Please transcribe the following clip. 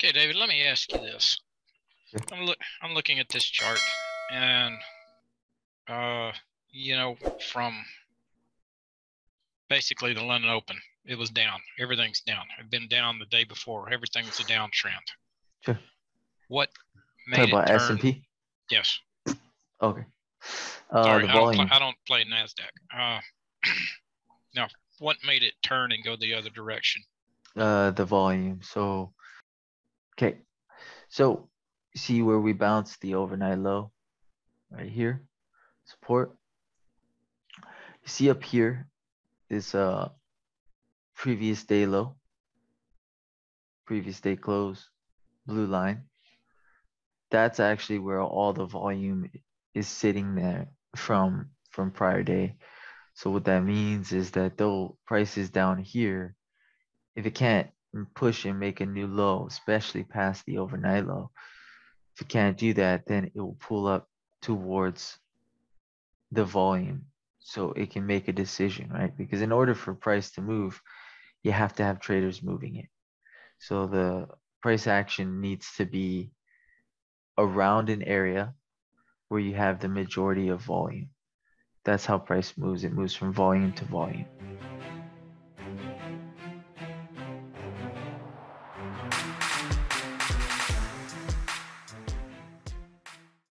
Okay, David, let me ask you this. I'm look I'm looking at this chart and uh you know from basically the London Open, it was down. Everything's down. It'd been down the day before. Everything was a downtrend. Sure. What Talk made it about turn? S and P. Yes. Okay. Uh, Sorry, the I, don't play, I don't play Nasdaq. Uh, now, what made it turn and go the other direction? uh the volume so okay. So see where we bounced the overnight low? Right here. Support. You see up here this uh previous day low. Previous day close. Blue line. That's actually where all the volume is sitting there from from prior day. So what that means is that though price is down here if it can't push and make a new low, especially past the overnight low, if you can't do that, then it will pull up towards the volume so it can make a decision, right? Because in order for price to move, you have to have traders moving it. So the price action needs to be around an area where you have the majority of volume. That's how price moves. It moves from volume to volume.